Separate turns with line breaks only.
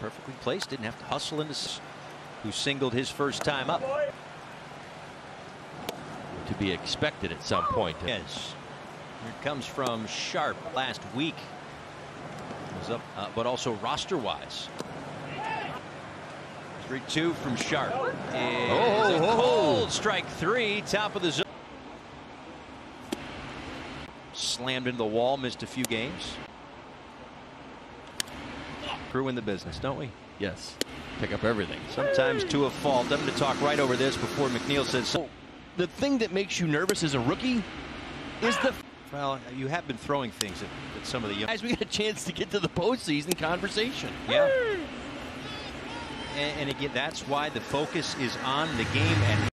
Perfectly placed. Didn't have to hustle into. Who singled his first time up.
To be expected at some point.
Yes. Here it comes from Sharp last week. Was up, uh, but also roster wise. 3 2 from Sharp. And
Oh,
a
oh, oh.
cold strike three, top of the zone. Slammed into the wall, missed a few games. Crew in the business, don't we?
Yes. Pick up everything.
Sometimes to a fault. I'm going to talk right over this before McNeil says. So.
The thing that makes you nervous as a rookie is the
Well, you have been throwing things at, at some of the young.
guys we get a chance to get to the postseason conversation.
Yeah. And, and again, that's why the focus is on the game at